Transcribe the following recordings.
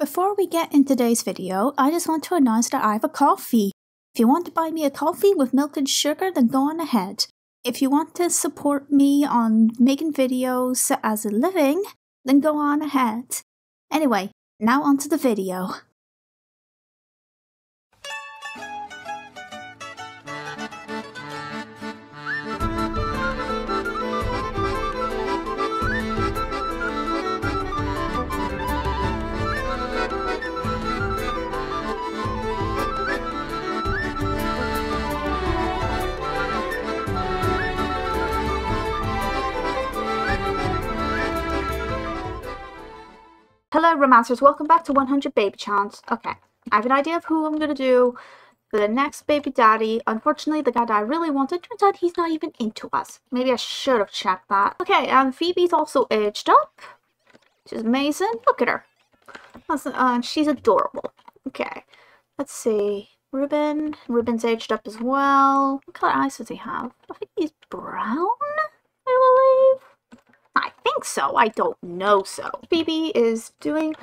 Before we get into today's video, I just want to announce that I have a Ko-fi. If you want to buy me a coffee with milk and sugar, then go on ahead. If you want to support me on making videos as a living, then go on ahead. Anyway, now onto the video. Romancers. Welcome back to 100 Baby Chance. Okay, I have an idea of who I'm going to do for the next baby daddy. Unfortunately, the guy that I really wanted, turns out he's not even into us. Maybe I should have checked that. Okay, and Phoebe's also aged up. She's amazing. Look at her. That's Uh, she's adorable. Okay, let's see. Ruben. Ruben's aged up as well. What color eyes does he have? I think he's brown, think so. I don't know so. Phoebe is doing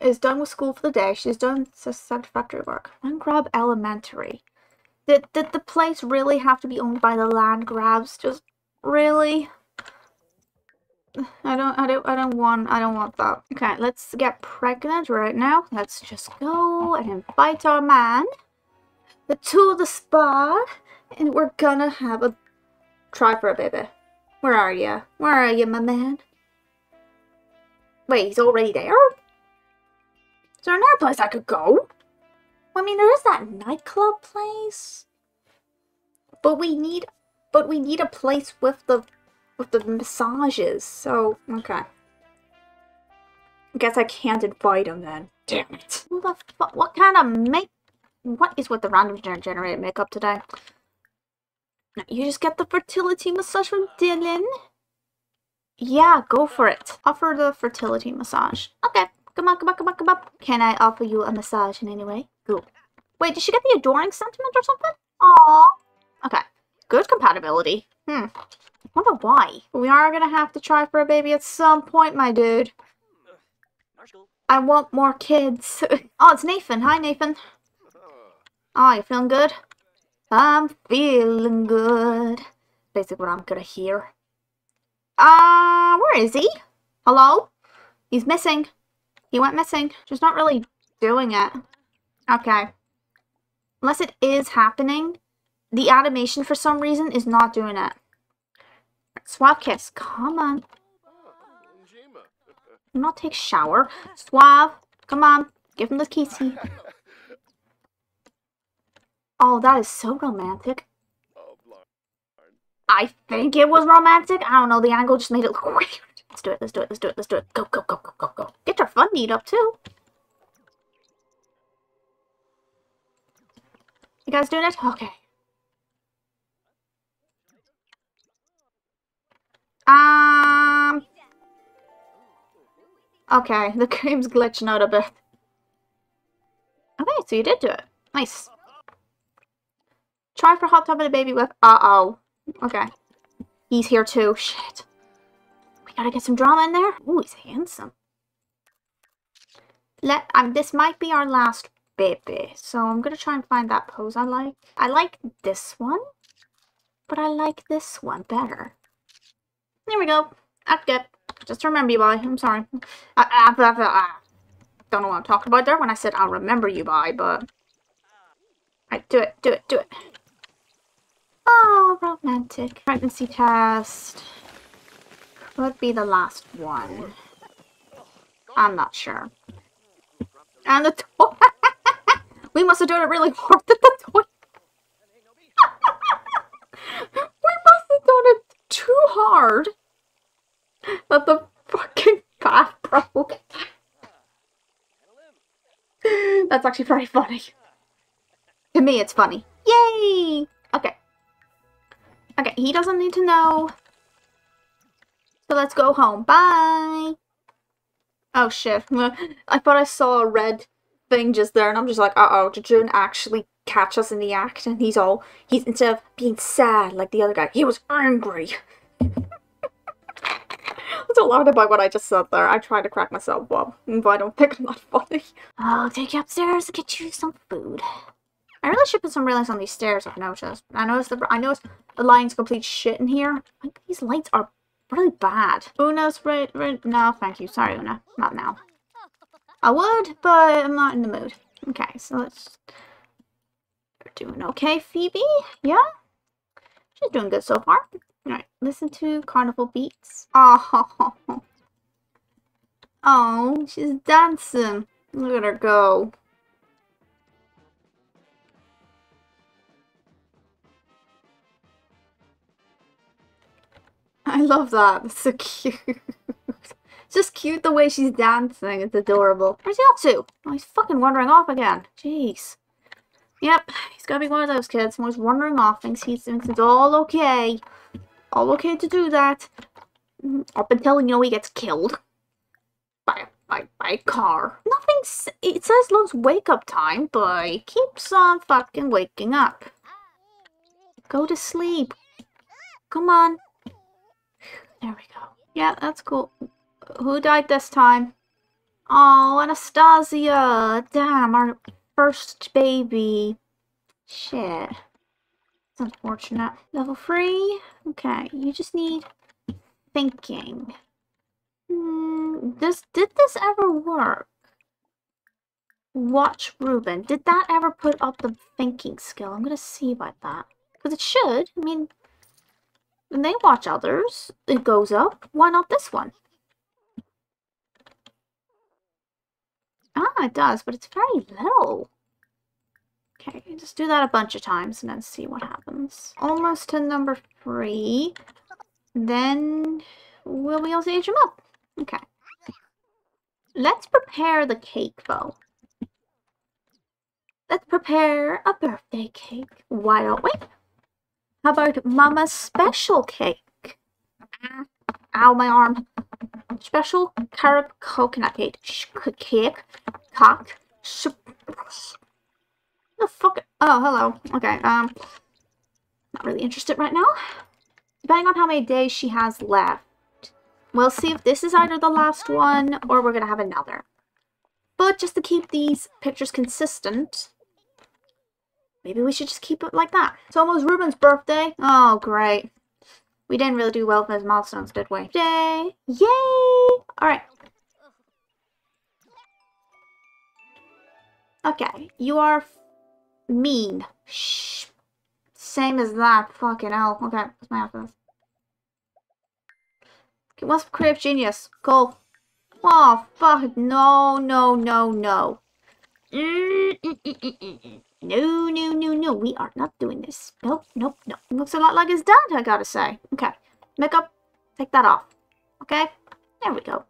is done with school for the day. She's done satisfactory work. Landgraab Elementary. Did did the place really have to be owned by the Landgraabs? Just really? I don't I don't I don't want I don't want that. Okay, let's get pregnant right now. Let's just go and invite our man to the spa and we're gonna have a try for a baby. Where are you? Where are you, my man? Wait, he's already there? Is there another place I could go? I mean, there is that nightclub place. But we need, but we need a place with the, with the massages. So, okay. I guess I can't invite him then. Damn it. What kind of make, what is with the random generated makeup today? You just get the fertility massage from Dylan. Yeah, go for it. Offer the fertility massage. Okay, come on, come on, come on, come on. Can I offer you a massage in any way? Cool. Wait, did she get the adoring sentiment or something? Aww. Okay, good compatibility. Hmm. wonder why. We are gonna have to try for a baby at some point, my dude. I want more kids. oh, it's Nathan. Hi, Nathan. Oh, you feeling good? I'm feeling good. Basically what I'm gonna hear. Uh, where is he? Hello? He's missing. He went missing. Just not really doing it. Okay. Unless it is happening, the animation for some reason is not doing it. Suave kiss. Come on. not take shower. Suave. Come on. Give him the kissy. Oh, that is so romantic. I think it was romantic. I don't know. The angle just made it look weird. Let's do it. Let's do it. Let's do it. Let's do it. Go, go, go, go, go, go. Get your fun need up, too. You guys doing it? Okay. Um... Okay, the game's glitching out a bit. Okay, so you did do it. Nice. Try for hot tub and a baby whip. Uh-oh. Okay. He's here too. Shit. We gotta get some drama in there. Ooh, he's handsome. Let um this might be our last baby. So I'm gonna try and find that pose I like. I like this one. But I like this one better. There we go. That's good. Just remember you by. I'm sorry. I, I, I, I, don't know what I'm talking about there when I said I'll remember you by, but... Alright, do it, do it, do it. Oh, romantic. Pregnancy test. Could be the last one. I'm not sure. And the toy. we must have done it really hard at the toy. we must have done it too hard that the fucking bath broke. That's actually pretty funny. To me, it's funny. He doesn't need to know. So let's go home. Bye. Oh shit. I thought I saw a red thing just there and I'm just like, uh-oh, did June actually catch us in the act? And he's all, he's, instead of being sad like the other guy, he was angry. was alarmed about what I just said there. I tried to crack myself up, but I don't think I'm that funny. I'll take you upstairs to get you some food. I really should put some relights on these stairs, I've noticed. I noticed the I noticed the lighting's complete shit in here. Like, these lights are really bad. Una's right, right. No, thank you. Sorry, Una. Not now. I would, but I'm not in the mood. Okay, so let's... You're doing okay, Phoebe? Yeah? She's doing good so far. Alright, listen to Carnival Beats. Oh, oh, she's dancing. Look at her go. I love that. So cute. just cute the way she's dancing. It's adorable. Where's he off to? Oh, he's fucking wandering off again. Jeez. Yep, he's gotta be one of those kids who's wandering off, thinks he's thinks it's all okay. All okay to do that. Mm-hmm. Up until, you know, he gets killed. By, by, by car. Nothing, it says loves wake up time, but he keeps on fucking waking up. Go to sleep. Come on. There we go. Yeah, that's cool. Who died this time? Oh, Anastasia! Damn, our first baby. Shit. It's unfortunate. Level 3? Okay, you just need thinking. Hmm, this, did this ever work? Watch Ruben. Did that ever put up the thinking skill? I'm gonna see about that. Because it should. I mean, when they watch others, it goes up. Why not this one? Ah, it does, but it's very little. Okay, just do that a bunch of times and then see what happens. Almost to number three. Then we'll be able to age him up. Okay. Let's prepare the cake, though. Let's prepare a birthday cake. Why don't we? How about Mama's special cake? Ow, my arm. Special carob coconut cake. Cake. Cock. The fuck? Oh, hello. Okay, um. Not really interested right now. Depending on how many days she has left. We'll see if this is either the last one or we're going to have another. But just to keep these pictures consistent, Maybe we should just keep it like that. It's almost Ruben's birthday. Oh, great. We didn't really do well with his milestones, did we? Yay! Yay! Alright. Okay, you are mean. Shh. Same as that. Fucking hell. Okay, what's my office? Okay, what's Creative Genius? Cool. Oh, fuck. No, no, no, no. Mm -mm -mm no, no, no, no. We are not doing this. Nope, nope, nope. Looks a lot like his dad, I gotta say. Okay. Makeup, take that off. Okay? There we go.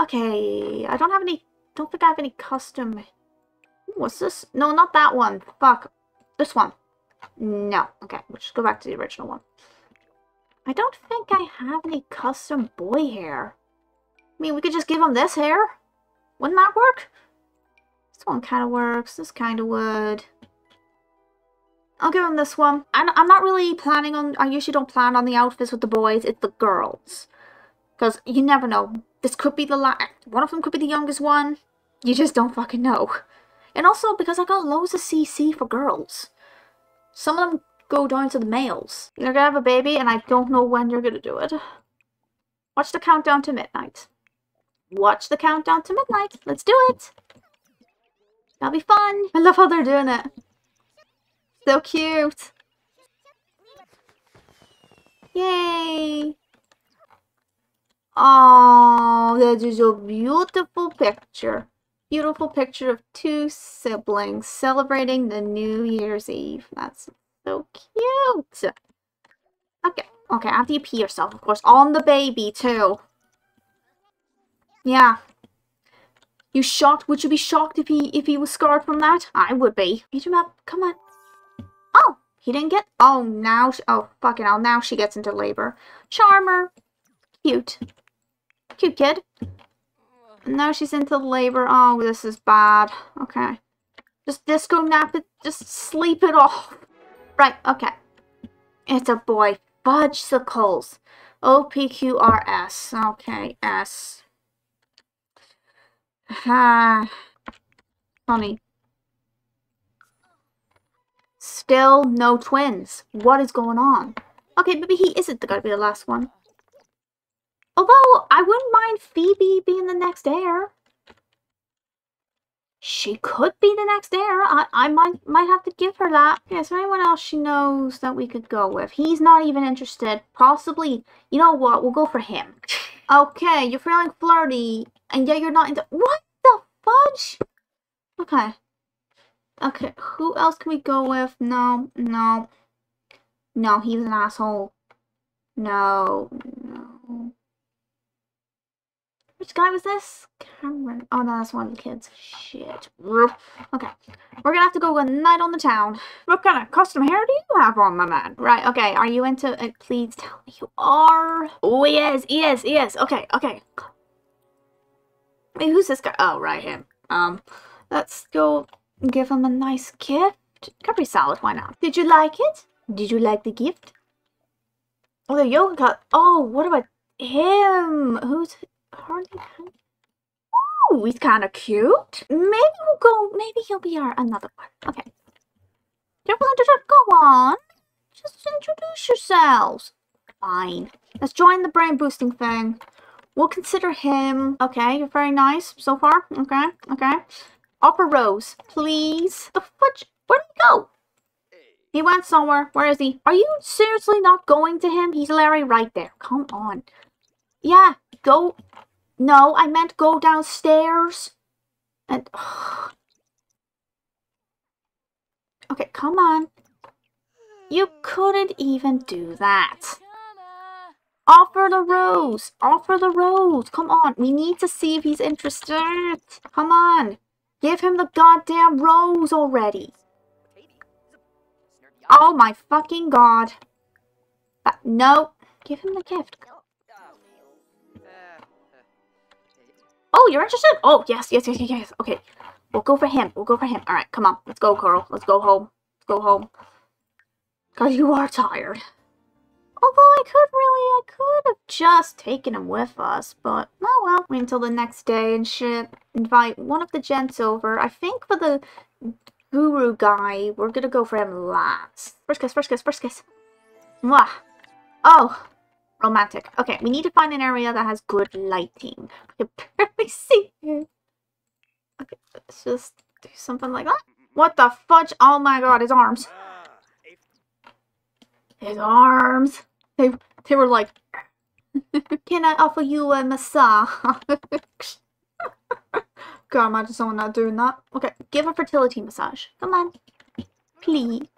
Okay, I don't have any... Don't think I have any custom... What's this? No, not that one. Fuck. This one. No. Okay, we'll just go back to the original one. I don't think I have any custom boy hair. I mean, we could just give him this hair. Wouldn't that work? This one kind of works. This kind of would. I'll give him this one. I'm, I'm not really planning on... I usually don't plan on the outfits with the boys. It's the girls. Because you never know. This could be the last... One of them could be the youngest one. You just don't fucking know. And also because I got loads of CC for girls. Some of them go down to the males. You're gonna have a baby and I don't know when you're gonna do it. Watch the countdown to midnight. Watch the countdown to midnight. Let's do it. That'll be fun. I love how they're doing it. So cute. Yay. Oh, that is a beautiful picture. Beautiful picture of two siblings celebrating the New Year's Eve. That's so cute. Okay, okay, after you pee yourself, of course, on the baby too. Yeah, you shocked? Would you be shocked if he if he was scarred from that? I would be. Beat him up. Come on. Oh, he didn't get. Oh, now. She, oh, fucking hell. Oh, now she gets into labor. Charmer. Cute. Cute kid. now she's into labor. Oh, this is bad. Okay. Just disco nap it. Just sleep it off. Right. Okay. It's a boy. Fudgesicles. O P Q R S. Okay, S. Ha. Funny. Still no twins. What is going on? Okay, maybe he isn't gonna be the last one. Although, I wouldn't mind Phoebe being the next heir. She could be the next heir. I, I might might have to give her that. Yeah, is there anyone else she knows that we could go with? He's not even interested. Possibly, you know what? We'll go for him. Okay, you're feeling flirty, and yet you're not into- What the fudge? Okay. Okay, who else can we go with? No, no. No, he's an asshole. No, no. Which guy was this? Cameron. Oh, no, that's one of the kids. Shit. Okay. We're gonna have to go a night on the town. What kind of custom hair do you have on, my man? Right, okay. Are you into it? Please tell me you are. Oh, yes, yes, yes. Okay, okay. Wait, who's this guy? Oh, right, him. Um, let's go give him a nice gift. Capri salad, why not? Did you like it? Did you like the gift? Oh, the yoga cut. Oh, what about him? Who's hardly? Ooh, he's kind of cute. Maybe we'll go. Maybe he'll be our another one. Okay. Go on. Just introduce yourselves. Fine. Let's join the brain boosting thing. We'll consider him. Okay, you're very nice so far. Okay, okay. Upper Rose, please. The fudge. Where'd he go? He went somewhere. Where is he? Are you seriously not going to him? He's Larry right there. Come on. Yeah, go. No, I meant go downstairs. And. Okay, come on. You couldn't even do that. Offer the rose. Offer the rose. Come on. We need to see if he's interested. Come on. Give him the goddamn rose already. Oh my fucking god. Uh, no. Give him the gift. Oh, you're interested? Oh, yes, yes, yes, yes, yes. Okay. We'll go for him. We'll go for him. Alright, come on. Let's go, Carl. Let's go home. Let's go home. Because you are tired. Although I could really, I could have just taken him with us, but oh well. Wait until the next day and shit. Invite one of the gents over. I think for the guru guy, we're gonna go for him last. First kiss, first kiss, first kiss. Mwah. Oh, romantic. Okay, we need to find an area that has good lighting. I can barely see you. Okay, let's just do something like that. What the fudge? Oh my god, his arms. His arms. They, they were like, can I offer you a massage? God, imagine someone not doing that. Okay, give a fertility massage. Come on. Please.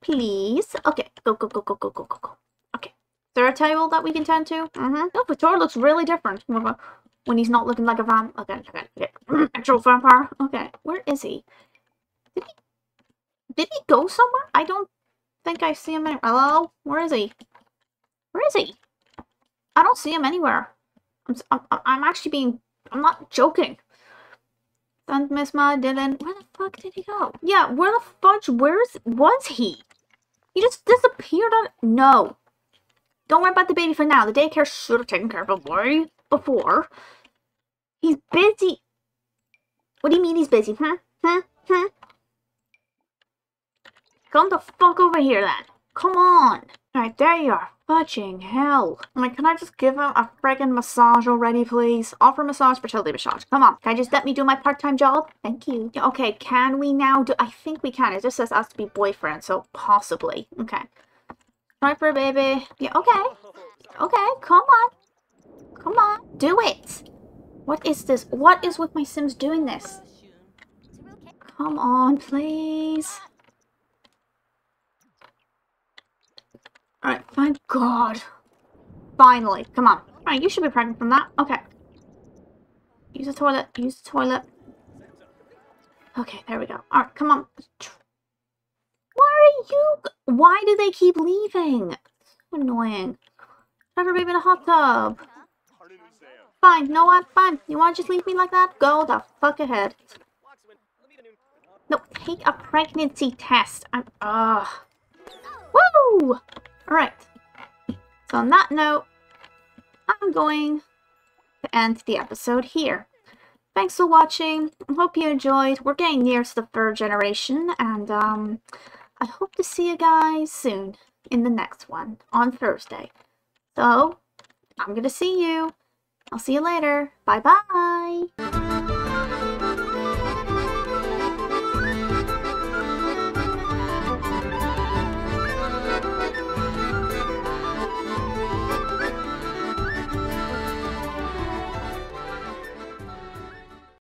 Please. Okay, go, go, go, go, go, go, go, go. There a table that we can turn to? Mm-hmm. Oh, Victor looks really different when he's not looking like a vamp. Okay, okay, okay. Actual vampire. Okay, where is he? Did he, did he go somewhere? I don't think I see him anywhere. Hello? Where is he? Where is he? I don't see him anywhere. I'm, I'm, I'm actually being... I'm not joking. And Miss Ma Dylan. Where the fuck did he go? Yeah, where the fudge? Where's was he? He just disappeared on. No. Don't worry about the baby for now. The daycare should have taken care of him before. He's busy. What do you mean he's busy? Huh? Huh? Huh? Come the fuck over here then. Come on. Alright, there you are. Fudging hell. Like, can I just give him a friggin' massage already, please? Offer massage, fertility massage. Come on. Can I just let me do my part-time job? Thank you. Okay, can we now do... I think we can. It just says us to be boyfriend, so possibly. Okay. A baby. Yeah, okay. Okay, come on. Come on. Do it. What is this? What is with my Sims doing this? Come on, please. Alright, thank God. Finally. Come on. Alright, you should be pregnant from that. Okay. Use the toilet. Use the toilet. Okay, there we go. Alright, come on. You... Why do they keep leaving? So annoying. Trevor, baby in a hot tub. Fine, you know what? Fine. You want to just leave me like that? Go the fuck ahead. No, take a pregnancy test. I'm... Ugh. Woo! Alright. So on that note, I'm going to end the episode here. Thanks for watching. Hope you enjoyed. We're getting near to the third generation, and um, I hope to see you guys soon in the next one on Thursday. So, I'm gonna see you. I'll see you later. Bye bye.